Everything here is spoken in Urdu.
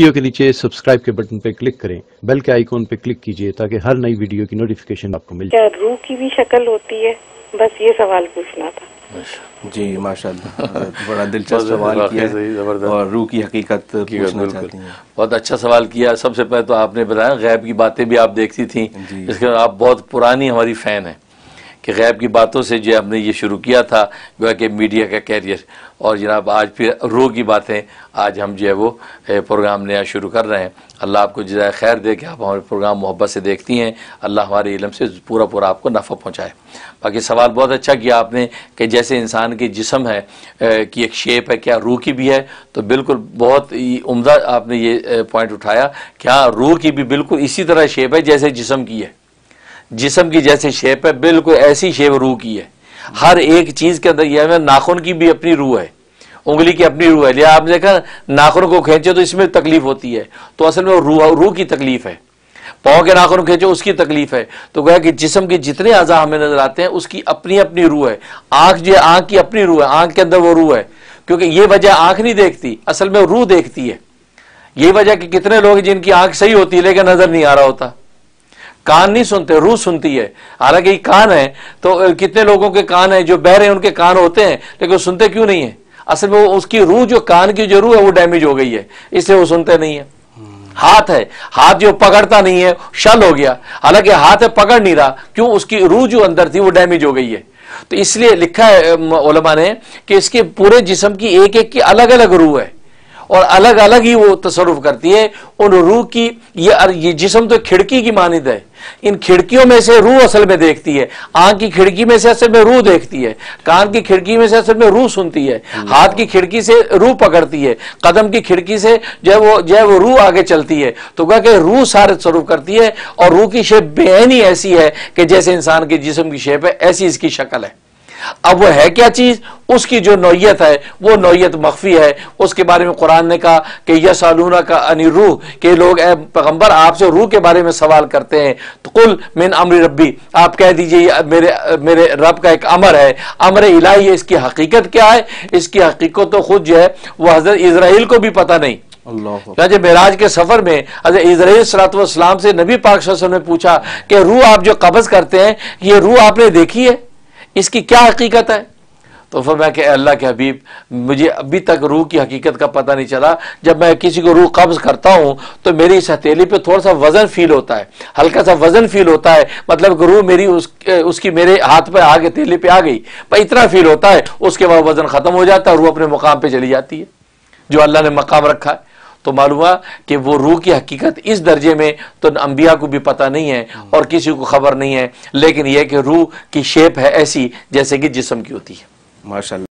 ویڈیو کے نیچے سبسکرائب کے بٹن پہ کلک کریں بیل کے آئیکن پہ کلک کیجیے تاکہ ہر نئی ویڈیو کی نوٹیفیکیشن آپ کو مل جائے۔ روح کی بھی شکل ہوتی ہے؟ بس یہ سوال پوچھنا تھا۔ جی ماشاء اللہ بڑا دلچسپ سوال کیا ہے۔ اور روح کی حقیقت پوچھنا چاہتی ہیں۔ بہت اچھا سوال کیا۔ سب سے پہلے تو آپ نے بتایا غیب کی باتیں بھی آپ دیکھتی تھیں۔ جی۔ اس کے آپ بہت پرانی ہماری فین ہیں۔ کہ غیب کی باتوں سے جو ہم نے یہ شروع کیا تھا، گویا کہ میڈیا کا کیریئر۔ اور جناب، آج پھر روح کی باتیں آج ہم جو ہے وہ پروگرام نیا شروع کر رہے ہیں۔ اللہ آپ کو جزائے خیر دے کہ آپ ہمارے پروگرام محبت سے دیکھتی ہیں۔ اللہ ہمارے علم سے پورا پورا آپ کو نفع پہنچائے۔ باقی سوال بہت اچھا کیا آپ نے کہ جیسے انسان کی جسم ہے کی ایک شیپ ہے، کیا روح کی بھی ہے؟ تو بالکل بہت عمدہ آپ نے یہ پوائنٹ اٹھایا۔ کہ ہاں روح کی بھی بالکل اسی طرح شیپ ہے جیسے جسم کی ہے؟ جسم کی جیسے شیپ ہے، بالکل ایسی شیپ روح کی ہے۔ ہر ایک چیز کے اندر یہ ناخن کی بھی اپنی روح ہے۔ انگلی کی اپنی روح ہے۔ لہٰذا آپ نے کہا ناخن کو کھینچے تو اس میں تکلیف ہوتی ہے۔ تو اصل میں روح روح کی تکلیف ہے۔ پاؤں کے ناخن کھینچو اس کی تکلیف ہے۔ تو گویا کہ جسم کے جتنے اعضاء ہمیں نظر آتے ہیں، اس کی اپنی اپنی روح ہے۔ آنکھ جو ہے، آنکھ کی اپنی روح ہے۔ آنکھ کے اندر وہ روح ہے۔ کیونکہ یہ وجہ آنکھ نہیں دیکھتی، اصل میں روح دیکھتی ہے۔ یہ وجہ کہ کتنے لوگ جن کی آنکھ صحیح ہوتی ہے، لیکن نظر نہیں آ رہا ہوتا۔ کان نہیں سنتے، روح سنتی ہے۔ حالانکہ یہ کان ہے، تو کتنے لوگوں کے کان ہیں، جو بہرے ہیں، ان کے کان ہوتے ہیں، لیکن وہ سنتے کیوں نہیں ہیں؟ اصل میں وہ اس کی روح، جو کان کی جو روح ہے، وہ ڈیمیج ہو گئی ہے، اس لیے وہ سنتے نہیں ہیں۔ ہاتھ ہے، ہاتھ جو پکڑتا نہیں ہے، شل ہو گیا۔ حالانکہ ہاتھ ہے، پکڑ نہیں رہا، کیوں؟ اس کی روح جو اندر تھی، وہ ڈیمیج ہو گئی ہے۔ تو اس لیے لکھا ہے علماء نے، کہ اس کے پورے جسم کی ایک ایک کی الگ الگ روح ہے۔ اور الگ الگ ہی وہ تصرف کرتی ہے ان روح کی، یہ یہ جسم تو کھڑکی کی مانند ہے۔ ان کھڑکیوں میں سے روح اصل میں دیکھتی ہے۔ آنکھ کی کھڑکی میں سے اصل میں روح دیکھتی ہے۔ کان کی کھڑکی میں سے اصل میں روح سنتی ہے۔ ہاتھ کی کھڑکی سے روح پکڑتی ہے۔ قدم کی کھڑکی سے جو ہے وہ جو ہے وہ روح آگے چلتی ہے تو کہا کہ روح سارے تصرف کرتی ہے اور روح کی شیپ بے عینی ایسی ہے کہ جیسے انسان کے جسم کی شیپ ہے ایسی اس کی شکل ہے۔ اب وہ ہے کیا چیز؟ اس کی جو نوعیت ہے وہ نوعیت مخفی ہے۔ اس کے بارے میں قرآن نے کہا کہ یس سالونہ کا انی روح کہ لوگ اے پیغمبر آپ سے روح کے بارے میں سوال کرتے ہیں۔ تو قل من امر ربی آپ کہہ دیجیے یہ میرے میرے رب کا ایک امر ہے۔ امر الہی ہے اس کی حقیقت کیا ہے؟ اس کی حقیقت تو خود جو ہے وہ حضرت اسرائیل کو بھی پتہ نہیں۔ اللہ معراج کے سفر میں حضرت اسرائیل صلاحت والسلام سے نبی پاک صلی اللہ علیہ وسلم نے پوچھا کہ روح آپ جو قبض کرتے ہیں یہ روح آپ نے دیکھی ہے؟ اس کی کیا حقیقت ہے؟ تو فرمایا کہ اے اللہ کے حبیب، مجھے ابھی تک روح کی حقیقت کا پتہ نہیں چلا۔ جب میں کسی کو روح قبض کرتا ہوں، تو میری اس ہتھیلی پہ تھوڑا سا وزن فیل ہوتا ہے۔ ہلکا سا وزن فیل ہوتا ہے۔ مطلب کہ روح میری اس اس کی میرے ہاتھ پہ آگے ہتھیلی پہ آ گئی۔ پر اتنا فیل ہوتا ہے، اس کے بعد وزن ختم ہو جاتا ہے روح اپنے مقام پہ چلی جاتی ہے۔ جو اللہ نے مقام رکھا ہے۔ تو معلوم ہوا کہ وہ روح کی حقیقت اس درجے میں تو انبیاء کو بھی پتہ نہیں ہے اور کسی کو خبر نہیں ہے، لیکن یہ کہ روح کی شیپ ہے ایسی جیسے کہ جسم کی ہوتی ہے۔ ماشاء اللہ